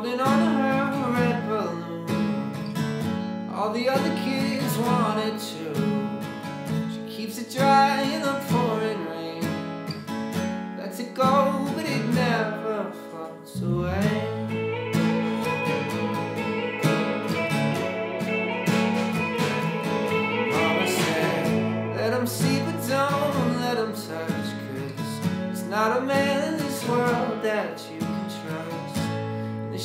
holding on to her red balloon. All the other kids wanted to. She keeps it dry in the pouring rain. Lets it go, but it never floats away. Mama said, let see, but don't let him it's not a man in this world that you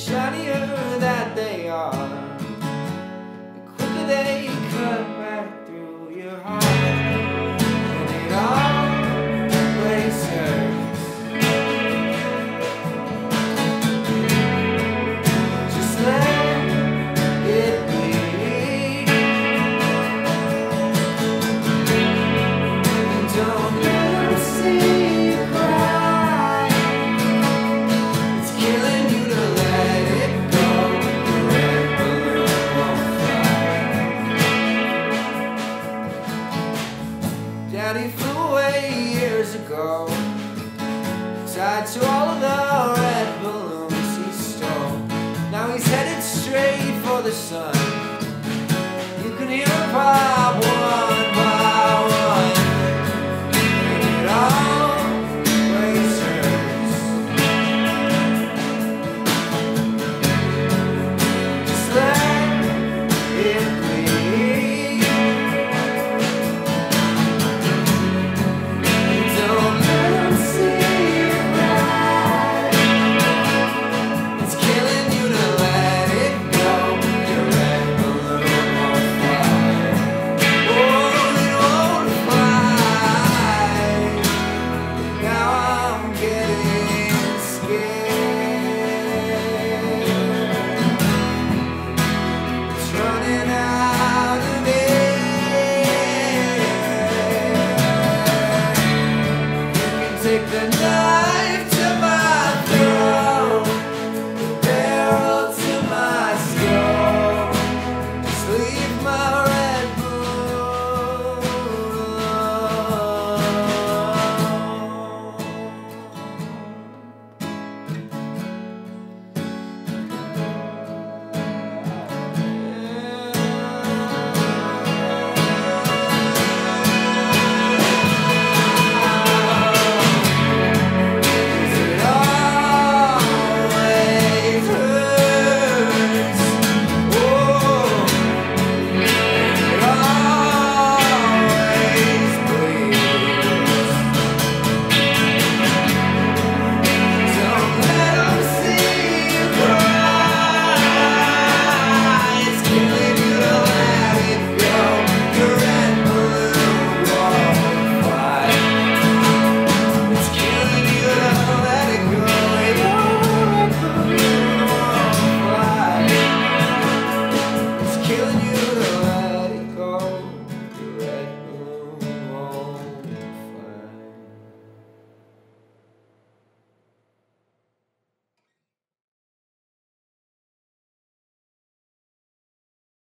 shinier that fly. Daddy flew away years ago, tied to all of the red balloons he stole. Now he's headed straight for the sun. You can hear him pop